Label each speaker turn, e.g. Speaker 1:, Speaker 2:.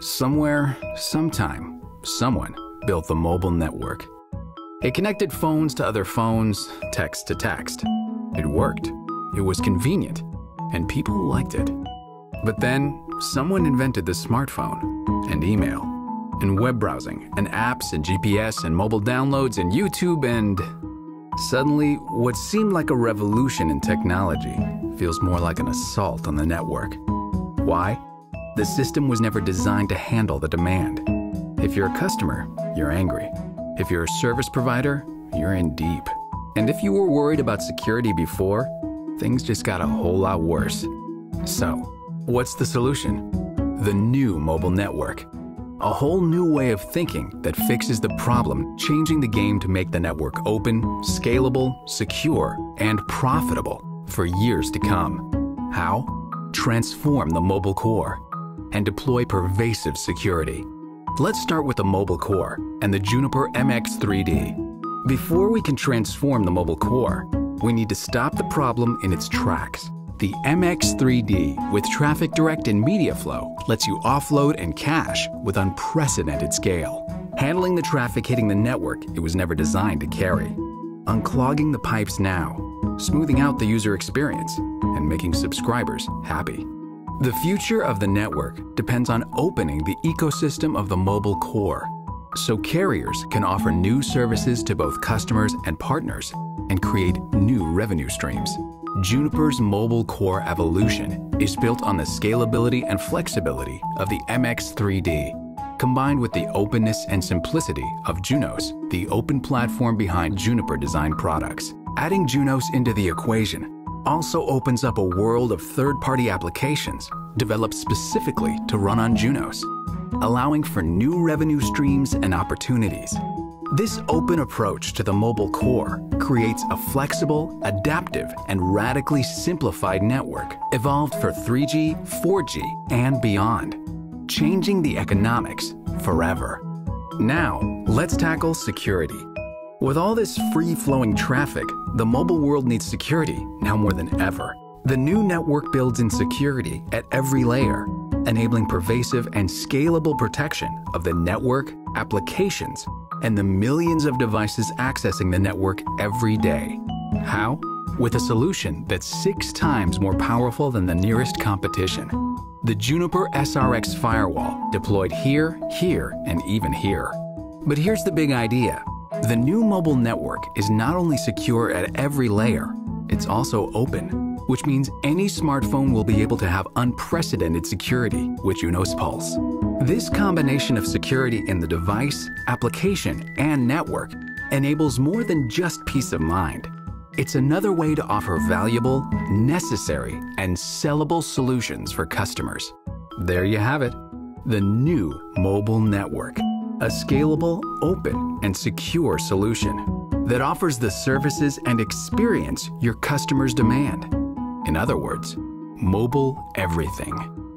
Speaker 1: Somewhere, sometime, someone built the mobile network. It connected phones to other phones, text to text. It worked, it was convenient, and people liked it. But then, someone invented the smartphone, and email, and web browsing, and apps, and GPS, and mobile downloads, and YouTube, and suddenly, what seemed like a revolution in technology feels more like an assault on the network. Why? The system was never designed to handle the demand. If you're a customer, you're angry. If you're a service provider, you're in deep. And if you were worried about security before, things just got a whole lot worse. So, what's the solution? The new mobile network. A whole new way of thinking that fixes the problem, changing the game to make the network open, scalable, secure, and profitable for years to come. How? Transform the mobile core and deploy pervasive security. Let's start with the mobile core and the Juniper MX3D. Before we can transform the mobile core, we need to stop the problem in its tracks. The MX3D with Traffic Direct and Media Flow lets you offload and cache with unprecedented scale, handling the traffic hitting the network it was never designed to carry, unclogging the pipes now, smoothing out the user experience, and making subscribers happy. The future of the network depends on opening the ecosystem of the mobile core so carriers can offer new services to both customers and partners and create new revenue streams. Juniper's mobile core evolution is built on the scalability and flexibility of the MX3D, combined with the openness and simplicity of Junos, the open platform behind Juniper design products. Adding Junos into the equation also opens up a world of third-party applications developed specifically to run on Junos, allowing for new revenue streams and opportunities. This open approach to the mobile core creates a flexible, adaptive, and radically simplified network evolved for 3G, 4G, and beyond, changing the economics forever. Now, let's tackle security. With all this free-flowing traffic, the mobile world needs security now more than ever. The new network builds in security at every layer, enabling pervasive and scalable protection of the network, applications, and the millions of devices accessing the network every day. How? With a solution that's six times more powerful than the nearest competition. The Juniper SRX firewall, deployed here, here, and even here. But here's the big idea. The new mobile network is not only secure at every layer, it's also open, which means any smartphone will be able to have unprecedented security with Junos Pulse. This combination of security in the device, application, and network enables more than just peace of mind. It's another way to offer valuable, necessary, and sellable solutions for customers. There you have it, the new mobile network a scalable, open, and secure solution that offers the services and experience your customers demand. In other words, mobile everything.